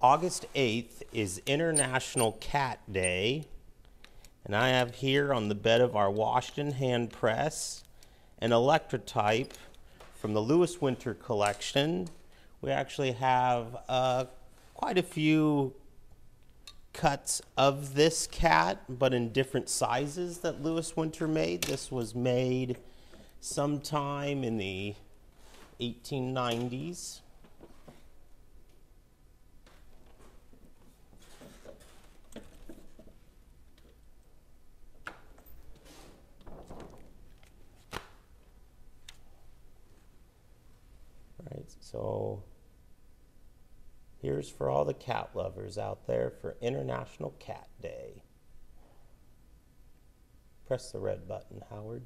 August 8th is International Cat Day, and I have here on the bed of our Washington hand press an electrotype from the Lewis Winter collection. We actually have uh, quite a few cuts of this cat, but in different sizes that Lewis Winter made. This was made sometime in the 1890s. So here's for all the cat lovers out there for International Cat Day. Press the red button, Howard.